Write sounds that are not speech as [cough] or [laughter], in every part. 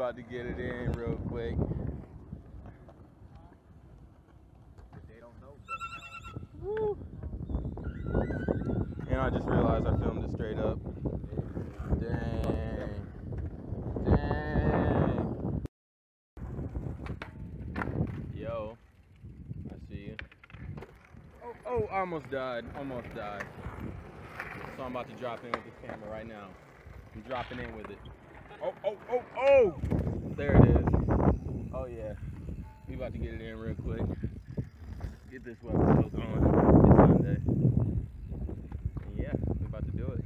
about to get it in real quick. They don't know. Woo. And I just realized I filmed it straight up. Dang. Dang. Yo. I see you. Oh, oh, I almost died. Almost died. So I'm about to drop in with this camera right now. I'm dropping in with it. Oh, oh, oh, oh! There it is. Oh, yeah. We about to get it in real quick. Get this webisode going. It's Sunday. Yeah, we're about to do it.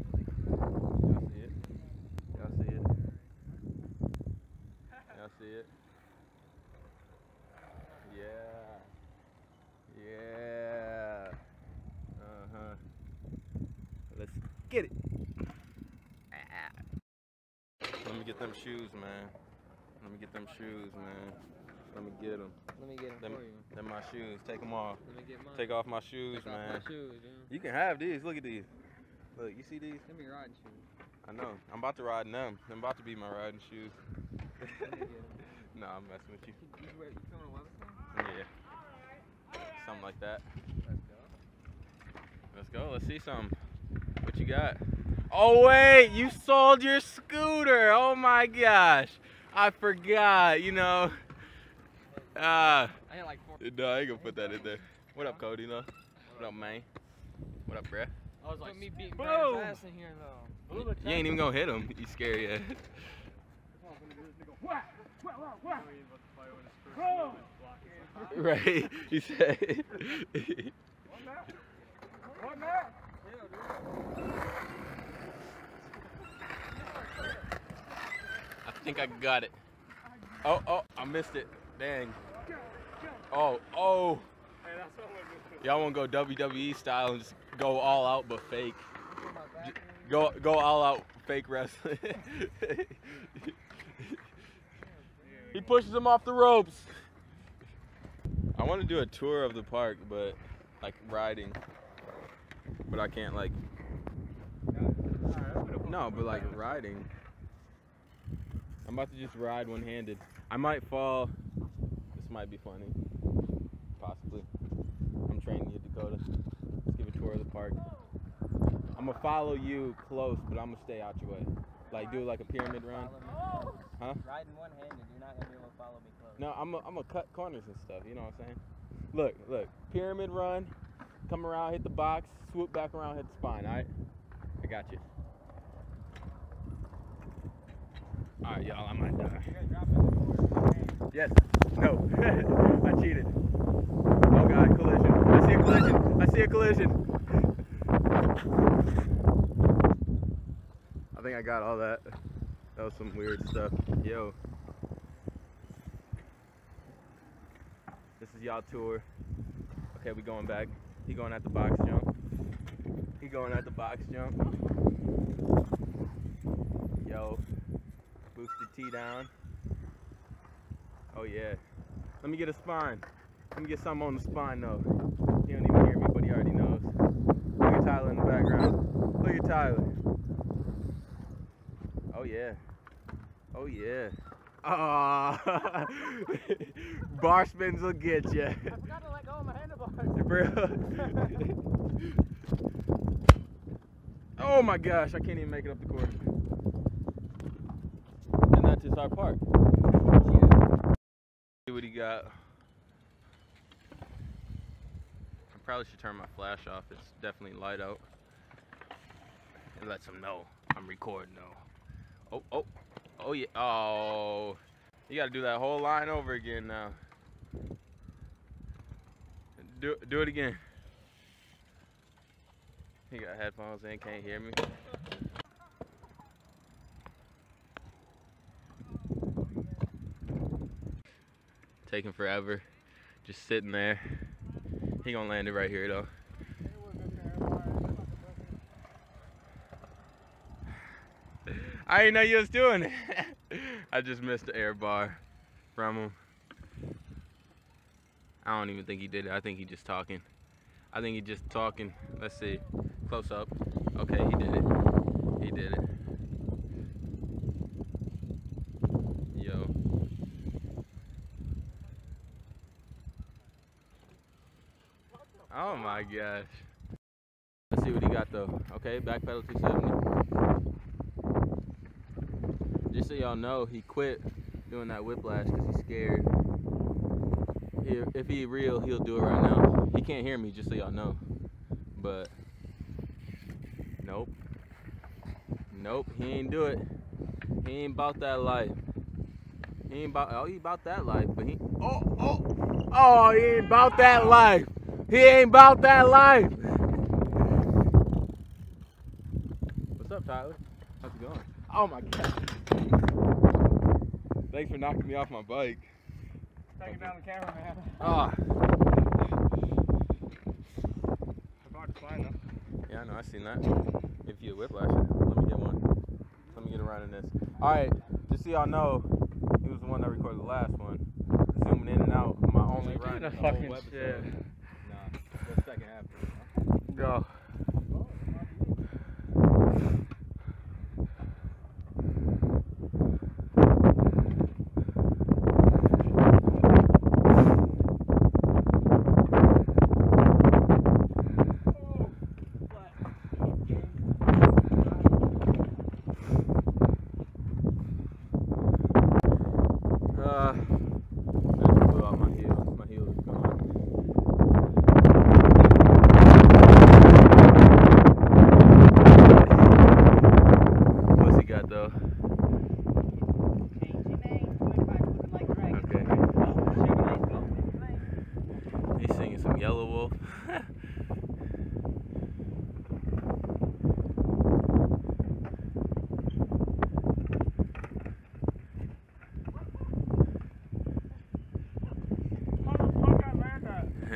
Y'all see it? Y'all see it? Y'all see it? Yeah. Yeah. Uh huh. Let's get it. Ah. Let me get them shoes, man. Let me get them shoes, man. Let me get them. Let me get them Them, for you. them my shoes. Take them off. Let me get mine. Take off my shoes, Take off man. my shoes, yeah. You can have these. Look at these. Look, you see these? Let me riding shoes. I know. I'm about to ride them. I'm about to be my riding shoes. Let me get 'em. [laughs] no, I'm messing with you. You, you, you filming a webisode? Yeah. Something like that. Let's go. Let's go. Let's see some. What you got? Oh wait, you sold your scooter. Oh my gosh. I forgot, you know. Ah, I had like four. no, I ain't gonna put that in there. What up, Cody? No. What up, man? What up, bruh? I was like, me beating Boom. Brandon's ass in here though. You ain't even gonna hit him. You scary yet. [laughs] right? [laughs] He said. Think I got it. Oh, oh, I missed it. Dang. Oh, oh. Y'all want to go WWE style and just go all out but fake. Go, go all out fake wrestling. [laughs] he pushes him off the ropes. I want to do a tour of the park, but like riding. But I can't like. No, but like riding. I'm about to just ride one-handed. I might fall. This might be funny. Possibly. I'm training you, Dakota. Let's give a tour of the park. I'm gonna follow you close, but I'm gonna stay out your way. Like do like a pyramid run. Huh? Riding one handed, you're not gonna be able to follow me close. No, I'm gonna I'm gonna cut corners and stuff. You know what I'm saying? Look, look. Pyramid run. Come around, hit the box, swoop back around, hit the spine. All right. I got you. All right, y'all. I might die. Yes. No. [laughs] I cheated. Oh God, collision. I see a collision. I see a collision. I think I got all that. That was some weird stuff. Yo. This is y'all tour. Okay, we going back. He going at the box jump. He going at the box jump. Yo. Boosted T down. Oh yeah. Let me get a spine. Let me get something on the spine though. He don't even hear me, but he already knows. Look at Tyler in the background. Look at Tyler. Oh yeah. Oh yeah. Ah, [laughs] bar spins will get you, I forgot to let go of my handlebars. [laughs] bro. [laughs] oh my gosh, I can't even make it up the course. And just our park. See what he got. I probably should turn my flash off. It's definitely light out. It lets him know I'm recording though. Oh, oh, oh yeah. Oh, you got to do that whole line over again now. Do do it again. He got headphones in, can't hear me. Taking forever, just sitting there. He gonna land it right here though. I didn't know you was doing it. [laughs] I just missed the air bar from him. I don't even think he did it. I think he just talking. I think he just talking. Let's see. Close up. Okay, he did it. He did it. Yo. Oh my gosh. Let's see what he got though. Okay, back pedal 270. Just so y'all know, he quit doing that whiplash because he's scared. He, if he real, he'll do it right now. He can't hear me, just so y'all know. But nope, nope, he ain't do it. He ain't about that life. He ain't about. Oh, he about that life, but he. Oh, oh, oh, he ain't about that life. He ain't about that life. What's up, Tyler? How's it going? Oh my god. Thanks for knocking me off my bike. Taking down the camera, man. Ah. Hard to find them. Yeah, I know. I seen that. If you a whiplash, let me get one. Let me get around in this. All right, just so y'all know, he was the one that recorded the last one. Zooming in and out. My only Give run. the in the whole fucking shit. Nah, the second half. Go. Uh, I just blew out my heel. My heel is gone. What's he got though? Okay. He's singing some Yelawolf.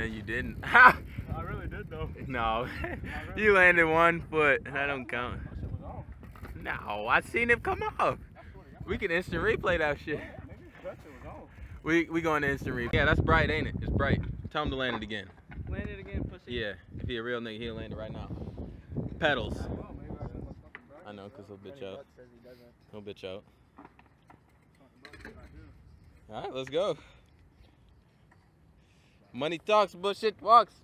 And you didn't. [laughs] I really did though. no. [laughs] you landed one foot. That don't count. No, I seen it come off. We can instant replay that shit. We we going to instant replay. Yeah, that's bright, ain't it? It's bright. Tell him to land it again. Land it again, pussy. Yeah, if he a real nigga, he'll land it right now. Pedals. I know, cause he'll bitch out. He'll bitch out. All right, let's go. Money talks, bullshit walks.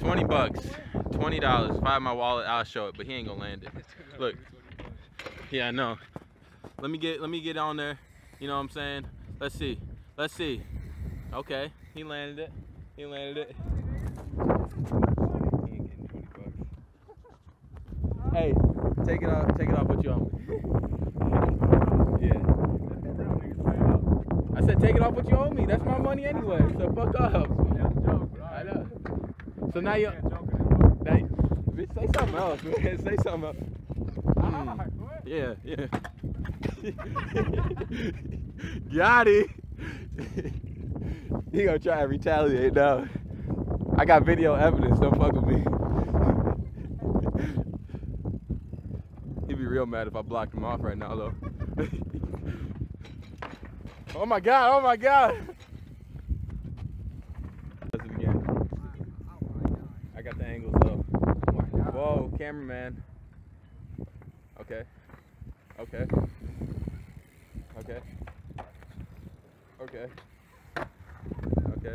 Twenty bucks, twenty dollars. If I have my wallet, I'll show it, but he ain't gonna land it. Look. Yeah, I know. Let me get let me get on there. You know what I'm saying? Let's see. Let's see. Okay, he landed it. He landed it. He ain't getting 20 bucks. Hey, take it off. Take it off what you owe me. Yeah. I said take it off what you owe me. That's my money anyway. So fuck up. I know. So now you. You- bitch, say something else, man. [laughs] Say something else. Mm. Yeah, yeah. [laughs] Got it. [laughs] he gonna try and retaliate now. I got video evidence. Don't fuck with me. He'd be real mad if I blocked him off right now, though. Oh my god! Oh my god! Does it again. I got the angles though. Whoa, cameraman. Okay. Okay. Okay. Okay. Okay.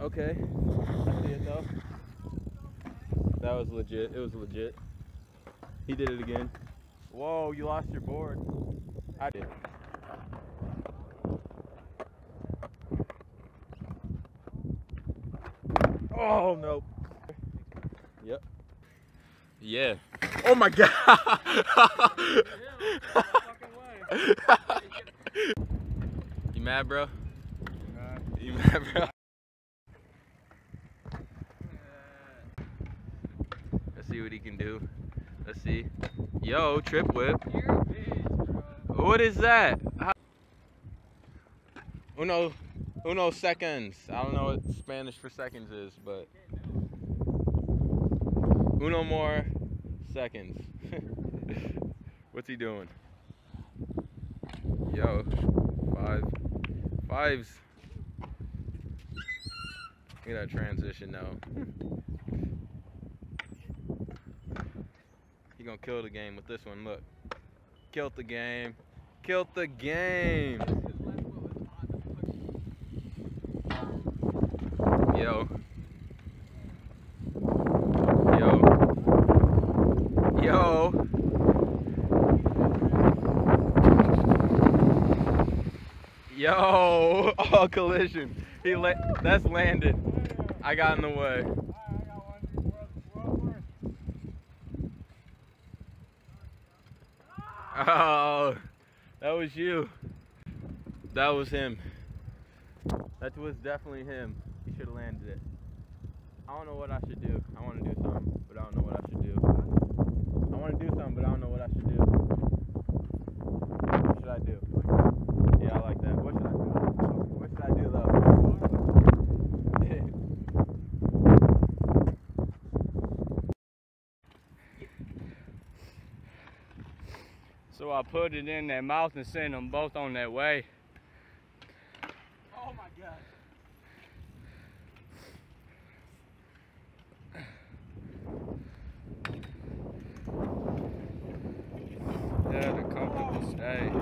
Okay. I see it though. That was legit. It was legit. He did it again. Whoa, you lost your board. I did. Oh no. Yep. Yeah. Oh my god. [laughs] you mad, bro? You mad, bro? Let's see what he can do. Let's see. Yo, trip whip. What is that? How- Uno, uno seconds. I don't know what Spanish for seconds is, but uno more seconds. [laughs] What's he doing? Yo, five, fives. Look at that transition now. He gonna kill the game with this one. Look, Killed the game. Killed the game. Yo. Yo. Yo. Yo. [laughs] Oh, collision. He la- that's landed. I got in the way. Oh, that was you. That was him. That was definitely him. He should have landed it. I don't know what I should do. I want to do something, but I don't know what I should do. I want to do something, but I don't know what I should do. What should I do? Yeah, I like that. What should I do? What should I do though? So I put it in their mouth and sent them both on their way. Oh my god. Yeah, the comfortable stay.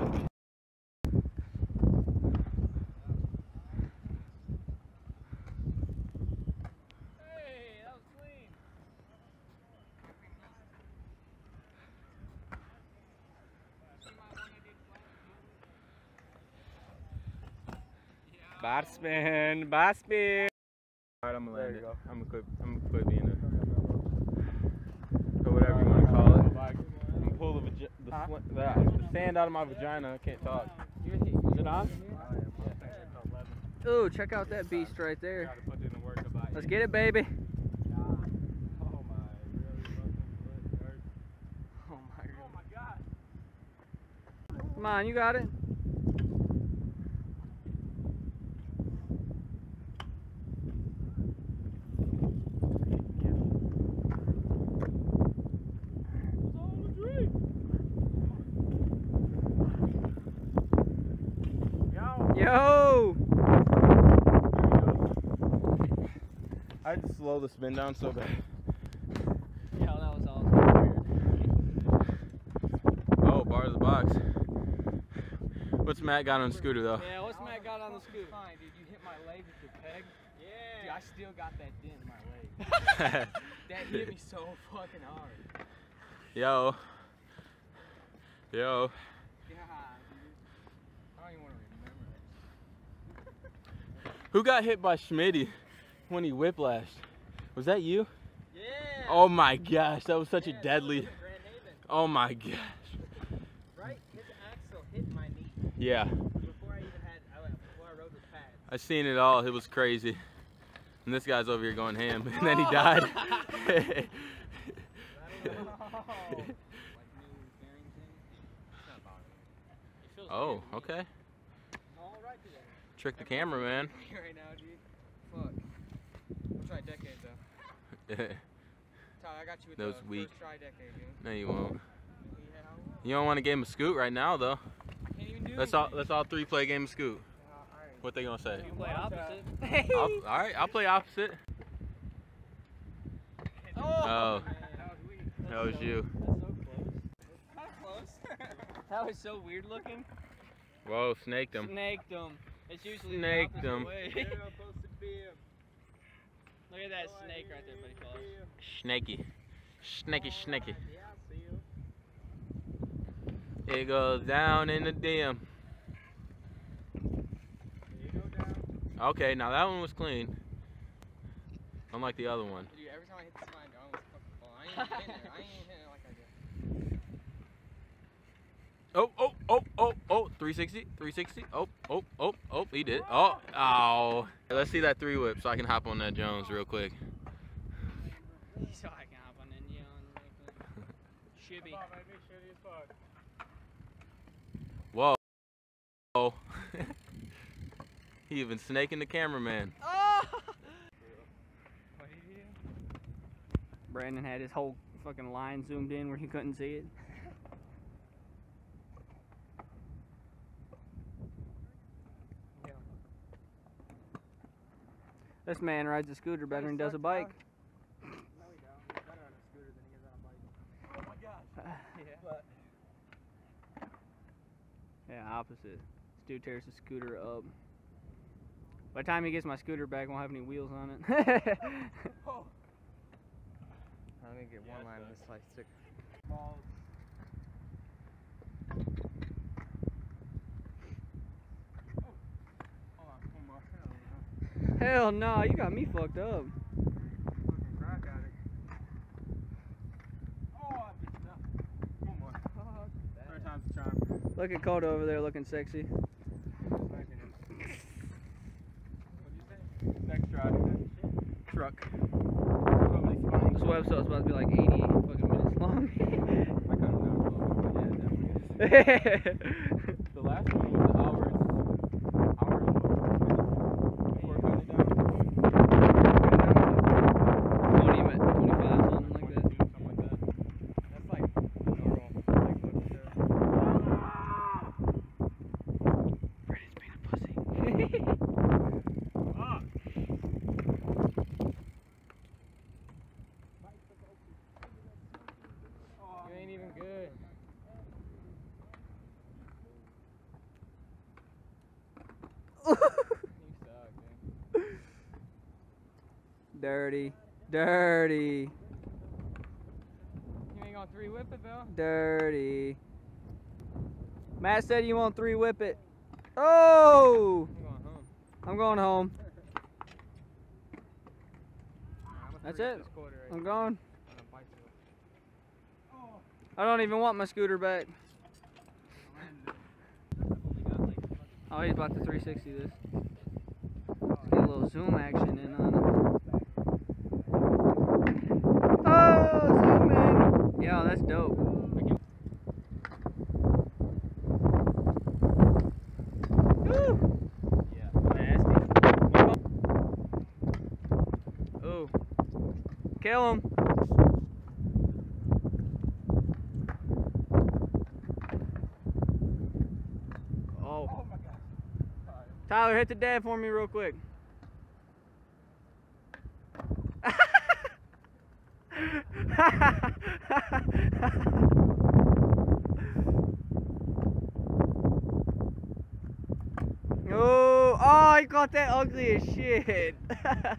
Hey, that was clean. Bar spin, bar spin. All right, I'm gonna There land you it. go. I'm gonna quit. I'm gonna quit being a, or whatever you want to call it. I'm gonna pull the, vagi- the, Huh? the, the sand out of my vagina. I can't talk. Is it on? Ooh, check out that beast right there. Gotta put in the work about Let's get it, baby. Oh my, really fucking foot hurts. Oh my god. Oh my god. Come on, you got it. Yo! I had to slow the spin down so bad. Yeah, that was awesome. Oh, bar of the box. What's Matt got on the scooter though? Yeah, what's Matt got on the scooter? Fine, dude. You hit my leg with your peg. Yeah. Dude, I still got that dent in my leg. [laughs] [laughs] That hit me so fucking hard. Yo. Yo. Yeah, dude. I don't even want to remember that. Who got hit by Schmitty when he whiplashed? Was that you? Yeah. Oh my gosh, that was such a Yeah, that deadly. Grand Haven, Oh my gosh. right? His axle hit my knee Yeah, before I even had, before I rode with pads. I seen it all. It was crazy. And this guy's over here going ham, [laughs] and then he died. [laughs] [laughs] oh, okay. All right today. Trick the cameraman. [laughs] right now, dude. Fuck. We'll try decade though. [laughs] Ty, I got you with That was the weak. first try decade, dude. no, you won't. Yeah, You don't want to game of scoot right now, though. I can't even do Let's all let's all three play game of scoot. Yeah, alright. What they gonna say? You play opposite. I'll, all right, I'll play opposite. [laughs] Oh. Oh, That was weak. that was you. That's so close. Kinda close. that was so weird looking. Whoa, snaked him. Snaked him. It's usually Snaked the opposite him. way. [laughs] supposed to be him. Look at that snake right there, buddy. Close. Snaky. Snaky, snaky. Yeah, I see you. It goes down in the DM. There you go down. Okay, now that one was clean. Unlike the other one. Dude, every time I hit the slide, I almost fucking fall. I ain't even hitting it. I ain't even hitting it like I did. Oh, oh, oh, oh, oh, 360, 360. Oh, oh, oh, oh, he did. Oh, oh. Let's see that three whip so I can hop on that Jones real quick. [laughs] So I can hop on India on Shibby. Come on, baby. Shitty as fuck. Whoa. Oh. [laughs] he even snaking the cameraman. Oh! [laughs] What did you do? Brandon had his whole fucking line zoomed in where he couldn't see it. This man rides a scooter better than he does a bike. No, he don't. He's better on a scooter than he is on a bike. Oh my gosh. yeah. opposite. This dude tears the scooter up. By the time he gets my scooter back, I won't have any wheels on it. [laughs] Oh. I'm gonna get one line of this like stick. Hell no, you got me fucked up. Look at Coda over there looking sexy. Next try. Truck. This episode's about to be like 80 fucking minutes long. [laughs] I cut him down a little bit, but yeah, definitely. The last one was hours. Hours and what, before cutting it down? Tony him at 25, something like that. 22, something like that. That's like normal. Like what the Brandon's being a pussy. You ain't even good. You suck, dude. Dirty. Dirty. You ain't gonna three whip it though. Dirty. Matt said you want three whip it. Oh! I'm going home. I'm going home. [laughs] That's it. Right I'm going. on a bicycle. I don't even want my scooter back. Oh, oh he's about to 360 this. Let's get a little zoom action in on it. Oh, zoom in. Yo, that's dope. Woo. Yeah. Oh. Kill him. Oh. Tyler, hit the dad for me real quick. oh, oh, he caught that ugly as shit. [laughs] that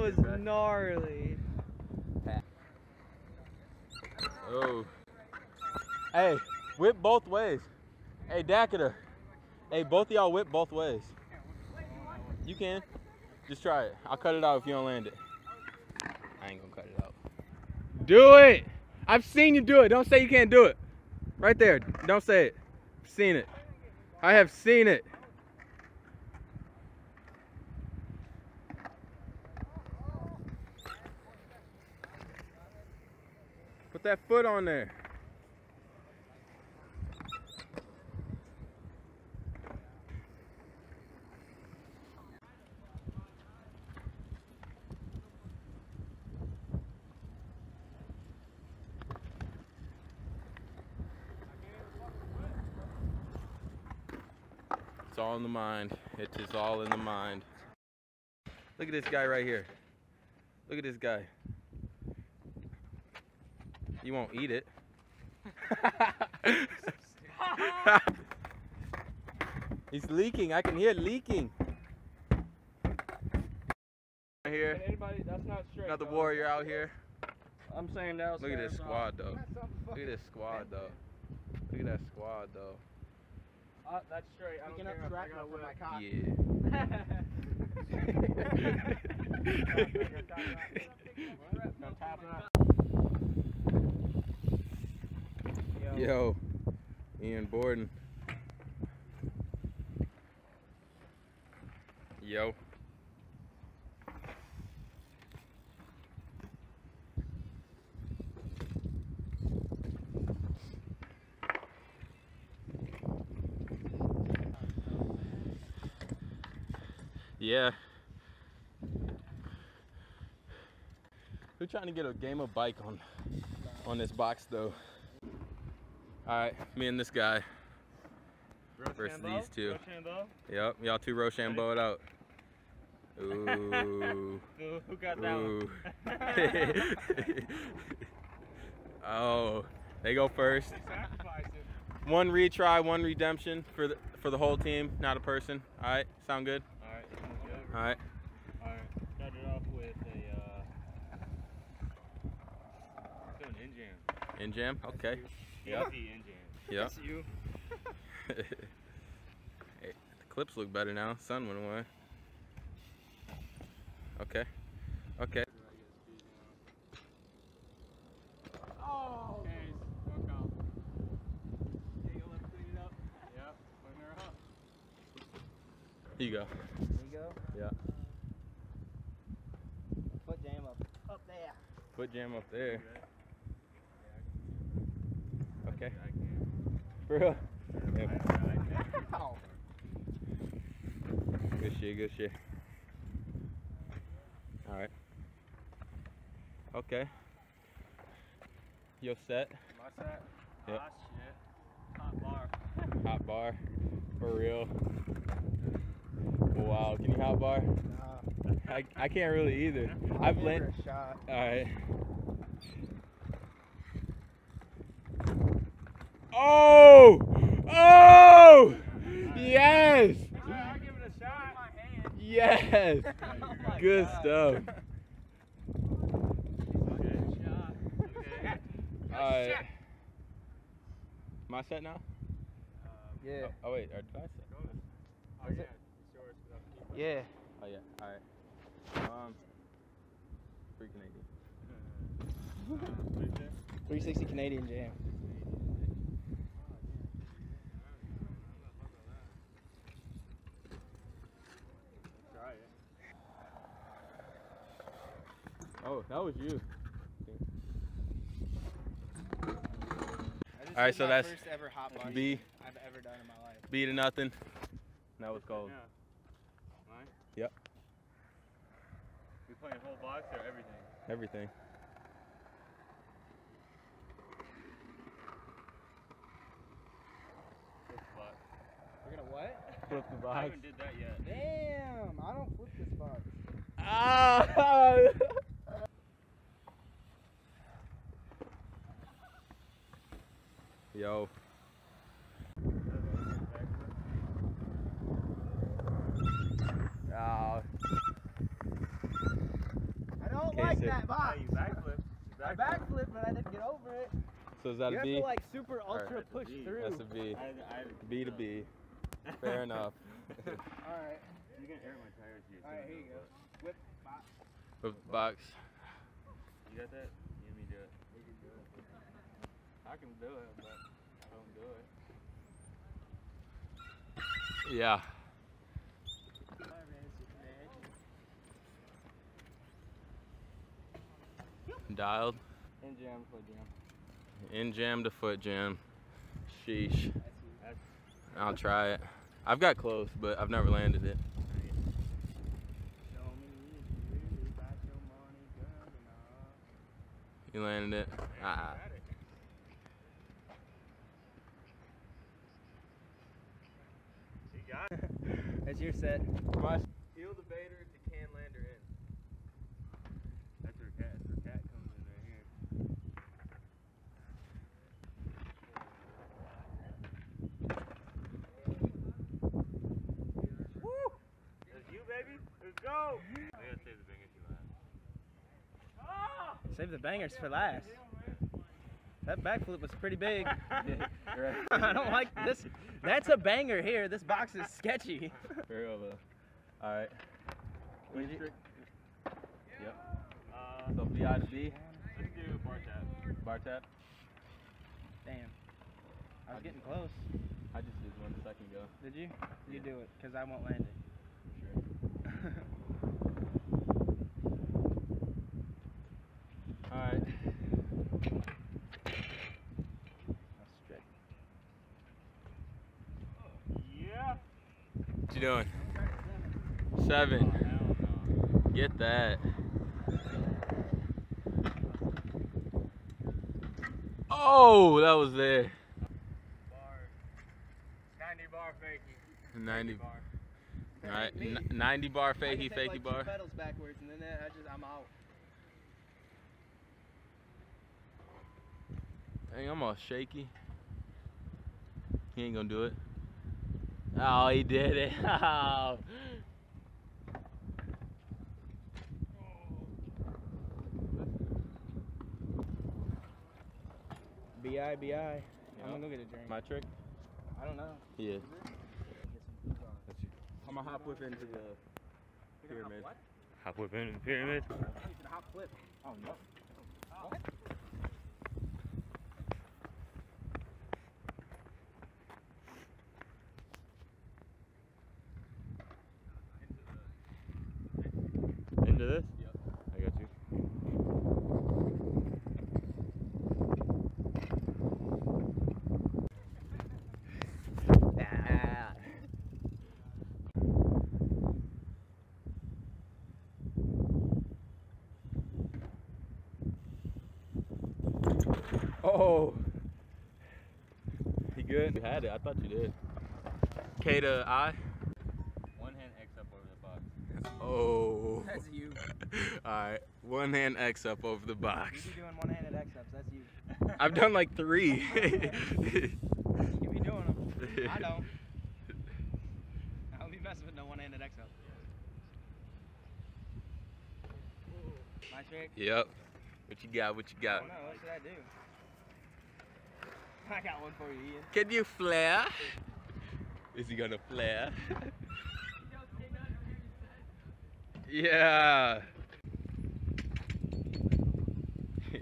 was gnarly. Oh. Hey, whip both ways. Hey, Dakota. Hey, both of y'all whip both ways. You can. Just try it. I'll cut it out if you don't land it. I ain't gonna cut it out. Do it! I've seen you do it. Don't say you can't do it. Right there. Don't say it. I've seen it. I have seen it. Put that foot on there. It's all in the mind. It is all in the mind. Look at this guy right here. Look at this guy. You won't eat it. [laughs] He's leaking. I can hear it leaking. Right here. Anybody, that's not straight. Another dog. warrior out here. I'm saying that was Look at this hands off. squad though. Look at this squad though. Look at that squad though. Uh, that's straight. I don't care. if I got whip. Yeah. [laughs] [laughs] Now tap it up. Yo, Ian Borden. Yo. Yeah. Who trying to get a game of bike on on this box though? All right, me and this guy. Versus these two. Yep, y'all two Rochambeau it out. Ooh. [laughs] Who, who got that one? Ooh. [laughs] oh, they go first. One retry, one redemption for the for the whole team, not a person. All right, sound good? All right. Good. All right. All right. start it off with a uh, doing in jam. In jam. Okay. Yep. Easy in That's you. [laughs] hey, the clips look better now. Sun went away. Okay. Okay. Oh. Okay, fuck off. Yeah, you let clean it up. Yep, clean her up. Here you go. There you go. Yeah. Foot jam up. Up there. Foot jam up there. Okay. For real. I, Yeah. I, I can. Ow. Good shit. Good shit. All right. Okay. Yo set. My set. Yep. Ah. Hot bar. [laughs] Hot bar. For real. Wow. Can you hot bar? Nah. I, I can't really either. I've Give learned. her a shot. All right. Oh! Oh! Yes! I'll give it a shot. Yes! Good stuff. Okay. Shot. Okay. All right. My set now? Yeah. Oh, oh wait, did I set? Oh, yeah. It's yours, 'cause Yeah. Oh yeah. All right. Um. Free Canadian. It? 360 Canadian jam. Try it. Oh, that was you. I just All right, so my that's first ever hot bar B. I've ever done in my life. B to nothing. That was called. Yeah. Mine? Yep. We playing whole box or everything? Everything. Flip the box. We're gonna what? Flip the I box. haven't did that yet. Damn! I don't flip this box. Ah! [laughs] Yo. Oh, I don't Okay, like so- that box. Hey, you backflip. You I backflip. backflipped, but I didn't get over it. so is that you a have to like super ultra That's a push B. through. That's a B. I, I, B to B. [laughs] Fair enough. All right. You can air my tires here. All right, here you go. Whip box. Flip the box. You got that? Give me do it. You can do it. I can do it, but I don't do it. Yeah. Dialed. In jam, foot jam. In jam to foot jam. Sheesh. I'll try it. I've got close, but I've never landed it. Show me if you really got your money, girl, and all. You landed it. Ah. at it. You got [laughs] it. That's your set. Heel the baiter to can lander in. That's where cat. Where cat comes in right here. Woo! That's you, baby. Let's go. We gotta save the bangers you last. Save the bangers for last. That backflip was pretty big. [laughs] [laughs] I don't like this. That's a banger here. This box is sketchy. For real though. Alright. What did you- Yep. Uh, So B I to B. let's do bar tap. Bar tap. Damn. I was getting close. I just did one a second ago. Did you? You do it, because I won't land it. Alright. [laughs] That's strict. Yeah. What you doing? Seven. Get that. Oh, that was there. Bar. 90 bar fakie. 90. Bar. Alright. 90 bar fakie, fakie bar. pedals backwards, and then I just I'm out. Dang, I'm all shaky. He ain't gonna do it. Oh, he did it. [laughs] Oh. Bi bi. I'm gonna go get a drink. My trick? I don't know. Yeah. I'm gonna hop whip into the pyramid. Hop whip into the pyramid. Oh, hop flip. Oh no. Into Oh. He good? You had it. I thought you did. K to I. One hand X up over the box. Oh. That's you. [laughs] Alright. One hand X up over the box. You be doing one-handed X-ups. That's you. [laughs] I've done like three. [laughs] You be doing them. I don't. I don't be messing with no one-handed X-up. My trick. yep. What you got? What you I got? don't know. What should I do? I got one for you, Ian. Can you flare? Is he gonna flare? yeah. [laughs]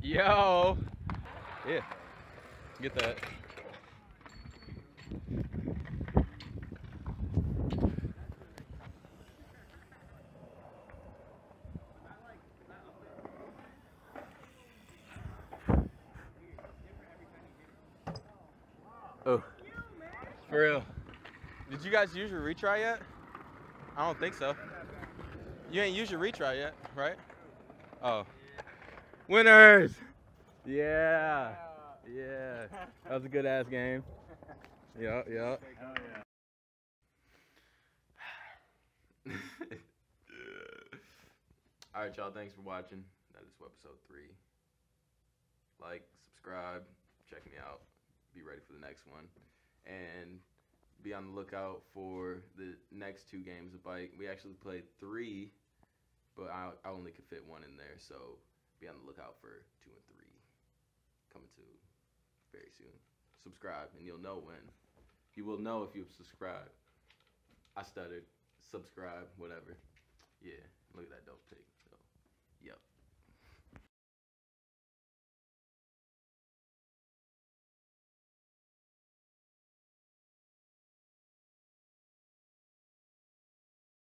Yo. Yeah. Get that. Oh. For real. Did you guys use your retry yet? I don't think so. You ain't used your retry yet, right? Oh. Winners! Yeah. Yeah. That was a good ass game. Yup, yup. [laughs] All right, y'all. Thanks for watching. That is episode three. Like, subscribe, check me out. Be ready for the next one, and be on the lookout for the next two games of bike. We actually played three, but I, I only could fit one in there, so be on the lookout for two and three coming to very soon. Subscribe, and you'll know when. You will know if you subscribe. I stuttered. Subscribe, whatever. Yeah. Look,